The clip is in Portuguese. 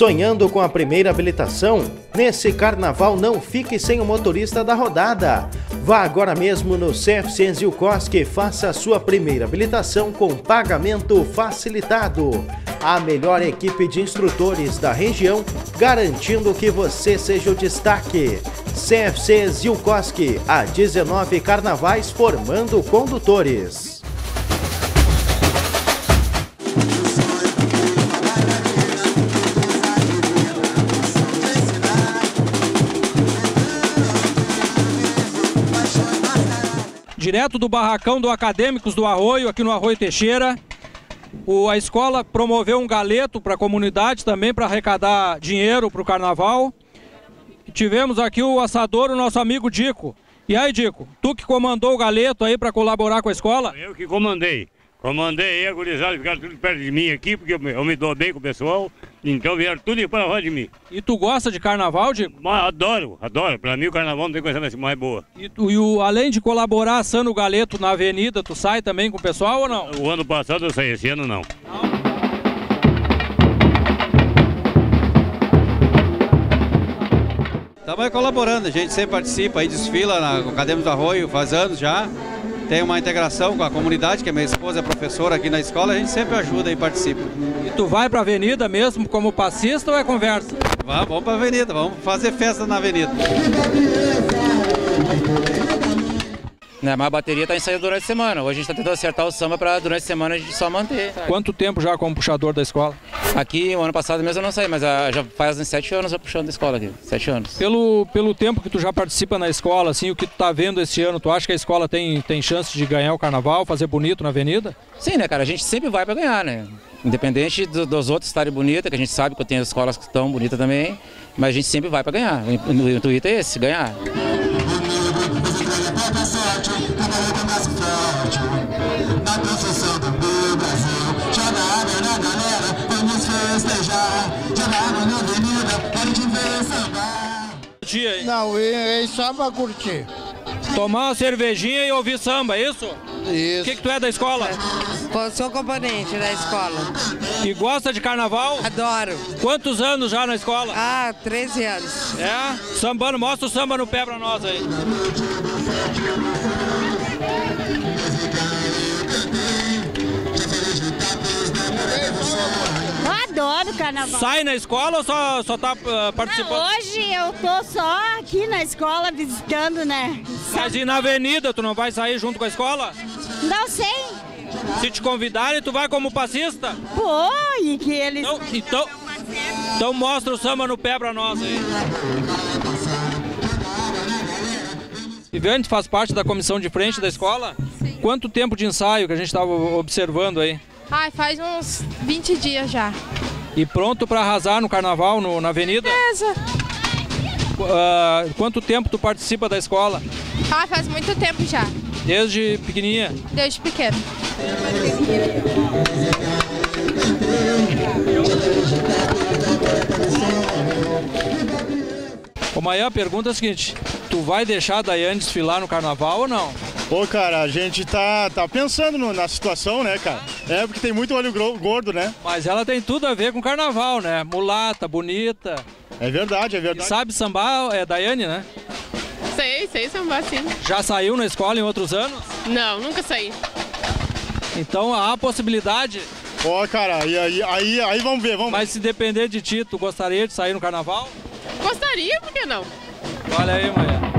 Sonhando com a primeira habilitação? Nesse carnaval não fique sem o motorista da rodada. Vá agora mesmo no CFC Enzilcosk e faça a sua primeira habilitação com pagamento facilitado. A melhor equipe de instrutores da região, garantindo que você seja o destaque. CFC Zilkoski, há 19 carnavais formando condutores. Direto do barracão do Acadêmicos do Arroio, aqui no Arroio Teixeira. O, a escola promoveu um galeto para a comunidade também para arrecadar dinheiro para o carnaval. Tivemos aqui o assador, o nosso amigo Dico. E aí, Dico, tu que comandou o galeto aí para colaborar com a escola? Eu que comandei. Comandei aí, a gurizada ficaram tudo perto de mim aqui, porque eu, eu me dou bem com o pessoal, então vieram tudo para lá de mim. E tu gosta de carnaval? Mas adoro, adoro. Para mim o carnaval não tem coisa mais, mais boa. E, tu, e o, além de colaborar assando o galeto na avenida, tu sai também com o pessoal ou não? O ano passado eu saí, esse ano não. Não? Estamos colaborando, a gente sempre participa, aí desfila na Academia do Arroio, faz anos já tem uma integração com a comunidade, que a minha esposa é professora aqui na escola, a gente sempre ajuda e participa. E tu vai para a avenida mesmo como passista ou é conversa? Vamos, vamos para a avenida, vamos fazer festa na avenida. Né, mas a bateria está ensaiando durante a semana. Hoje a gente está tentando acertar o samba para durante a semana a gente só manter. Quanto tempo já como puxador da escola? Aqui, o ano passado mesmo eu não saí, mas a, já faz uns sete anos eu puxando da escola aqui. Sete anos. Pelo, pelo tempo que tu já participa na escola, assim, o que tu tá vendo esse ano, tu acha que a escola tem, tem chance de ganhar o carnaval, fazer bonito na avenida? Sim, né, cara? A gente sempre vai para ganhar, né? Independente do, dos outros estarem bonitas, que a gente sabe que eu tenho escolas que estão bonitas também, mas a gente sempre vai para ganhar. O intuito é esse, ganhar. Na construção do meu Brasil. Joga na galera, vamos festejar. Joga na avenida, quero te ver sambar. Dia, hein? Não, é só pra curtir. Tomar uma cervejinha e ouvir samba, é isso? Isso. O que, que tu é da escola? É. Sou componente da escola. E gosta de carnaval? Adoro. Quantos anos já na escola? Ah, 13 anos. É? Sambando, mostra o samba no pé pra nós aí. Carnaval. Sai na escola ou só, só tá uh, participando? Não, hoje eu tô só aqui na escola visitando, né? Mas e na avenida, tu não vai sair junto com a escola? Não sei. Se te convidarem, tu vai como passista? Pô, e que eles... Então, então, então mostra o samba no pé pra nós aí. Viviane, faz parte da comissão de frente da escola? Sim. Quanto tempo de ensaio que a gente estava observando aí? Ai, faz uns 20 dias já. E pronto para arrasar no carnaval, no, na avenida? Beleza. Uh, quanto tempo tu participa da escola? Ah, faz muito tempo já. Desde pequenininha? Desde pequeno. Ô Maia, a pergunta é a seguinte, tu vai deixar a Daiane desfilar no carnaval ou não? Pô, cara, a gente tá, tá pensando no, na situação, né, cara? É porque tem muito olho gordo, né? Mas ela tem tudo a ver com carnaval, né? Mulata, bonita. É verdade, é verdade. E sabe sambar, é Daiane, né? Sei, sei sambar sim. Já saiu na escola em outros anos? Não, nunca saí. Então há a possibilidade. Ó, oh, cara, aí, aí, aí, aí vamos ver, vamos Mas se depender de ti, tu gostaria de sair no carnaval? Gostaria, por que não? Olha aí, mulher.